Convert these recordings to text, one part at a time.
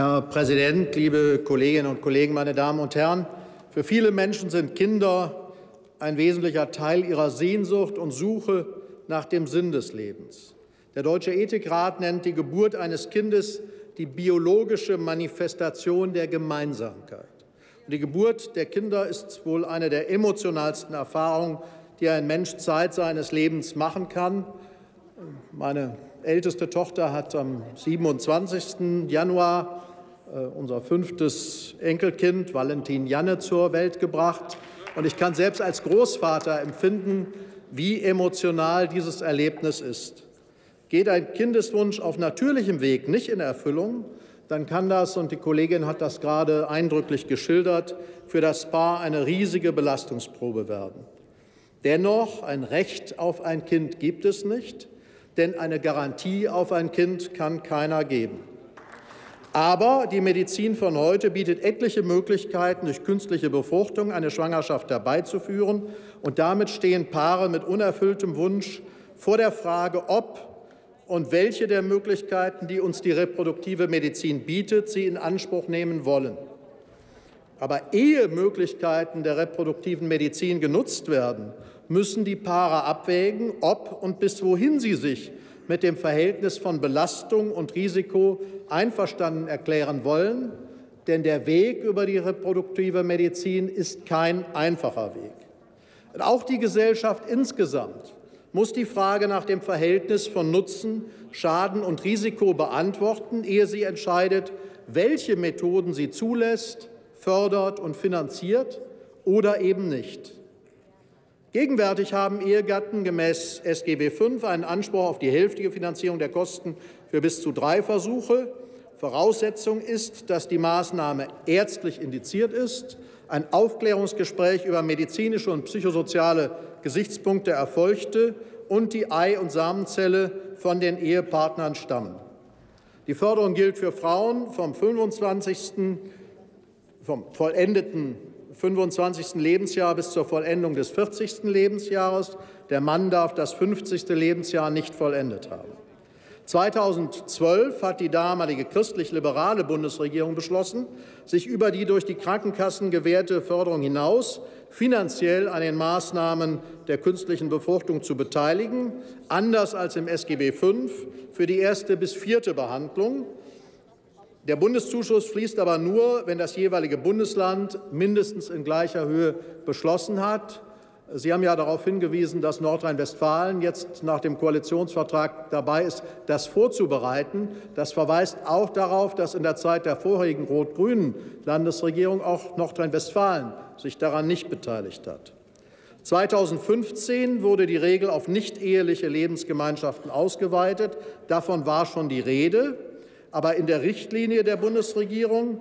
Herr Präsident, liebe Kolleginnen und Kollegen, meine Damen und Herren! Für viele Menschen sind Kinder ein wesentlicher Teil ihrer Sehnsucht und Suche nach dem Sinn des Lebens. Der Deutsche Ethikrat nennt die Geburt eines Kindes die biologische Manifestation der Gemeinsamkeit. Und die Geburt der Kinder ist wohl eine der emotionalsten Erfahrungen, die ein Mensch Zeit seines Lebens machen kann. Meine älteste Tochter hat am 27. Januar unser fünftes Enkelkind, Valentin Janne, zur Welt gebracht. Und ich kann selbst als Großvater empfinden, wie emotional dieses Erlebnis ist. Geht ein Kindeswunsch auf natürlichem Weg nicht in Erfüllung, dann kann das, und die Kollegin hat das gerade eindrücklich geschildert, für das Paar eine riesige Belastungsprobe werden. Dennoch, ein Recht auf ein Kind gibt es nicht, denn eine Garantie auf ein Kind kann keiner geben. Aber die Medizin von heute bietet etliche Möglichkeiten, durch künstliche Befruchtung eine Schwangerschaft herbeizuführen. Und damit stehen Paare mit unerfülltem Wunsch vor der Frage, ob und welche der Möglichkeiten, die uns die reproduktive Medizin bietet, sie in Anspruch nehmen wollen. Aber ehe Möglichkeiten der reproduktiven Medizin genutzt werden, müssen die Paare abwägen, ob und bis wohin sie sich mit dem Verhältnis von Belastung und Risiko einverstanden erklären wollen, denn der Weg über die reproduktive Medizin ist kein einfacher Weg. Und auch die Gesellschaft insgesamt muss die Frage nach dem Verhältnis von Nutzen, Schaden und Risiko beantworten, ehe sie entscheidet, welche Methoden sie zulässt, fördert und finanziert oder eben nicht. Gegenwärtig haben Ehegatten gemäß SGB V einen Anspruch auf die hälftige Finanzierung der Kosten für bis zu drei Versuche. Voraussetzung ist, dass die Maßnahme ärztlich indiziert ist, ein Aufklärungsgespräch über medizinische und psychosoziale Gesichtspunkte erfolgte und die Ei- und Samenzelle von den Ehepartnern stammen. Die Förderung gilt für Frauen vom 25. vom vollendeten 25. Lebensjahr bis zur Vollendung des 40. Lebensjahres. Der Mann darf das 50. Lebensjahr nicht vollendet haben. 2012 hat die damalige christlich-liberale Bundesregierung beschlossen, sich über die durch die Krankenkassen gewährte Förderung hinaus finanziell an den Maßnahmen der künstlichen Befruchtung zu beteiligen, anders als im SGB V für die erste bis vierte Behandlung. Der Bundeszuschuss fließt aber nur, wenn das jeweilige Bundesland mindestens in gleicher Höhe beschlossen hat. Sie haben ja darauf hingewiesen, dass Nordrhein-Westfalen jetzt nach dem Koalitionsvertrag dabei ist, das vorzubereiten. Das verweist auch darauf, dass in der Zeit der vorherigen rot-grünen Landesregierung auch Nordrhein-Westfalen sich daran nicht beteiligt hat. 2015 wurde die Regel auf nicht-eheliche Lebensgemeinschaften ausgeweitet. Davon war schon die Rede. Aber in der Richtlinie der Bundesregierung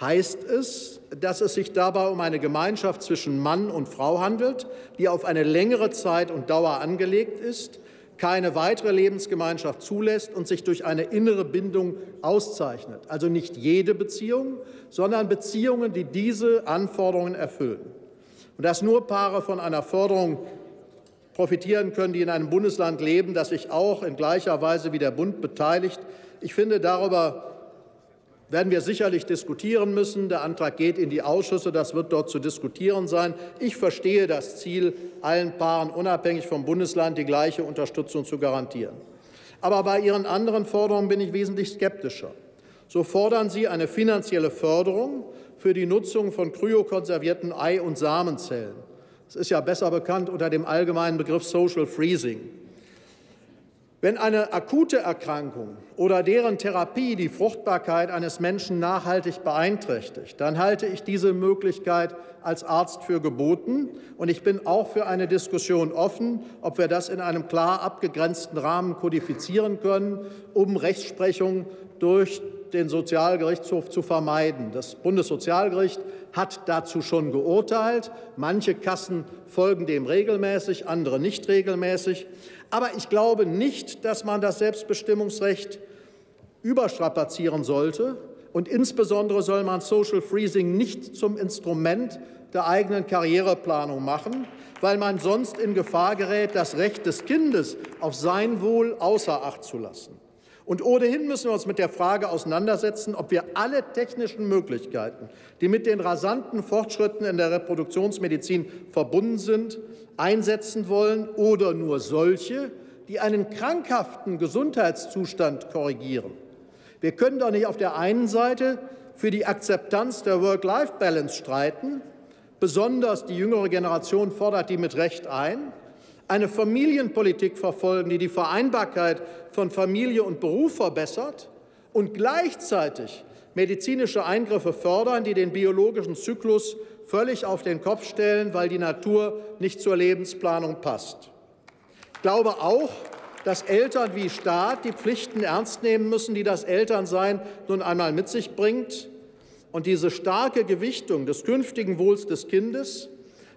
heißt es, dass es sich dabei um eine Gemeinschaft zwischen Mann und Frau handelt, die auf eine längere Zeit und Dauer angelegt ist, keine weitere Lebensgemeinschaft zulässt und sich durch eine innere Bindung auszeichnet. Also nicht jede Beziehung, sondern Beziehungen, die diese Anforderungen erfüllen. Und dass nur Paare von einer Förderung profitieren können, die in einem Bundesland leben, das sich auch in gleicher Weise wie der Bund beteiligt. Ich finde, darüber werden wir sicherlich diskutieren müssen. Der Antrag geht in die Ausschüsse, das wird dort zu diskutieren sein. Ich verstehe das Ziel, allen Paaren unabhängig vom Bundesland die gleiche Unterstützung zu garantieren. Aber bei Ihren anderen Forderungen bin ich wesentlich skeptischer. So fordern Sie eine finanzielle Förderung für die Nutzung von kryokonservierten Ei- und Samenzellen. Das ist ja besser bekannt unter dem allgemeinen Begriff Social Freezing. Wenn eine akute Erkrankung oder deren Therapie die Fruchtbarkeit eines Menschen nachhaltig beeinträchtigt, dann halte ich diese Möglichkeit als Arzt für geboten. Und ich bin auch für eine Diskussion offen, ob wir das in einem klar abgegrenzten Rahmen kodifizieren können, um Rechtsprechung durch den Sozialgerichtshof zu vermeiden. Das Bundessozialgericht hat dazu schon geurteilt. Manche Kassen folgen dem regelmäßig, andere nicht regelmäßig. Aber ich glaube nicht, dass man das Selbstbestimmungsrecht überstrapazieren sollte. Und insbesondere soll man Social Freezing nicht zum Instrument der eigenen Karriereplanung machen, weil man sonst in Gefahr gerät, das Recht des Kindes auf sein Wohl außer Acht zu lassen. Und ohnehin müssen wir uns mit der Frage auseinandersetzen, ob wir alle technischen Möglichkeiten, die mit den rasanten Fortschritten in der Reproduktionsmedizin verbunden sind, einsetzen wollen oder nur solche, die einen krankhaften Gesundheitszustand korrigieren. Wir können doch nicht auf der einen Seite für die Akzeptanz der Work-Life-Balance streiten, besonders die jüngere Generation fordert die mit Recht ein, eine Familienpolitik verfolgen, die die Vereinbarkeit von Familie und Beruf verbessert und gleichzeitig medizinische Eingriffe fördern, die den biologischen Zyklus völlig auf den Kopf stellen, weil die Natur nicht zur Lebensplanung passt. Ich glaube auch, dass Eltern wie Staat die Pflichten ernst nehmen müssen, die das Elternsein nun einmal mit sich bringt. Und diese starke Gewichtung des künftigen Wohls des Kindes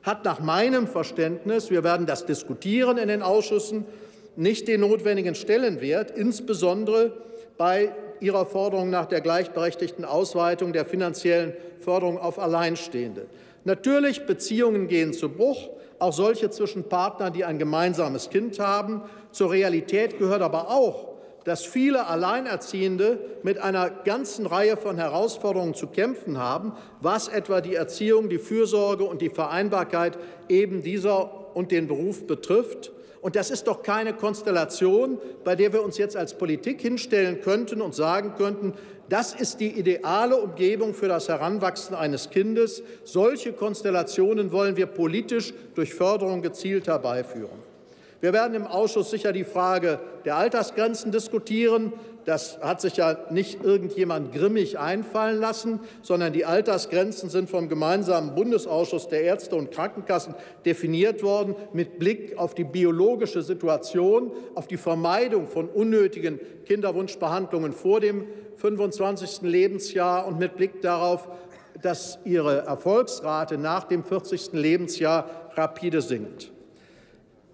hat nach meinem Verständnis, wir werden das diskutieren in den Ausschüssen, nicht den notwendigen Stellenwert, insbesondere bei ihrer Forderung nach der gleichberechtigten Ausweitung der finanziellen Förderung auf Alleinstehende. Natürlich, Beziehungen gehen zu Bruch, auch solche zwischen Partnern, die ein gemeinsames Kind haben. Zur Realität gehört aber auch, dass viele Alleinerziehende mit einer ganzen Reihe von Herausforderungen zu kämpfen haben, was etwa die Erziehung, die Fürsorge und die Vereinbarkeit eben dieser und den Beruf betrifft. Und das ist doch keine Konstellation, bei der wir uns jetzt als Politik hinstellen könnten und sagen könnten, das ist die ideale Umgebung für das Heranwachsen eines Kindes. Solche Konstellationen wollen wir politisch durch Förderung gezielt herbeiführen. Wir werden im Ausschuss sicher die Frage der Altersgrenzen diskutieren. Das hat sich ja nicht irgendjemand grimmig einfallen lassen, sondern die Altersgrenzen sind vom gemeinsamen Bundesausschuss der Ärzte und Krankenkassen definiert worden mit Blick auf die biologische Situation, auf die Vermeidung von unnötigen Kinderwunschbehandlungen vor dem 25. Lebensjahr und mit Blick darauf, dass ihre Erfolgsrate nach dem 40. Lebensjahr rapide sinkt.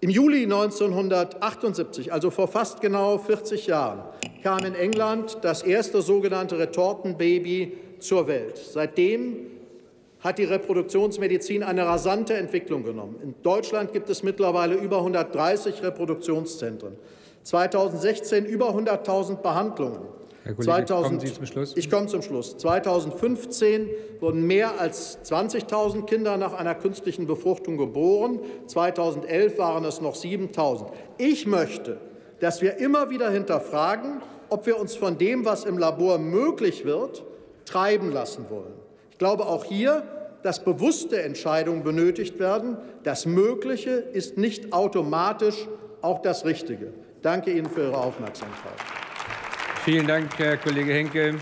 Im Juli 1978, also vor fast genau 40 Jahren, kam in England das erste sogenannte Retortenbaby zur Welt. Seitdem hat die Reproduktionsmedizin eine rasante Entwicklung genommen. In Deutschland gibt es mittlerweile über 130 Reproduktionszentren. 2016 über 100.000 Behandlungen. Herr Kollege, 2000, kommen Sie zum Schluss. Ich komme zum Schluss. 2015 wurden mehr als 20.000 Kinder nach einer künstlichen Befruchtung geboren. 2011 waren es noch 7.000. Ich möchte, dass wir immer wieder hinterfragen, ob wir uns von dem, was im Labor möglich wird, treiben lassen wollen. Ich glaube auch hier, dass bewusste Entscheidungen benötigt werden. Das Mögliche ist nicht automatisch auch das Richtige. Ich danke Ihnen für Ihre Aufmerksamkeit. Vielen Dank, Herr Kollege Henke.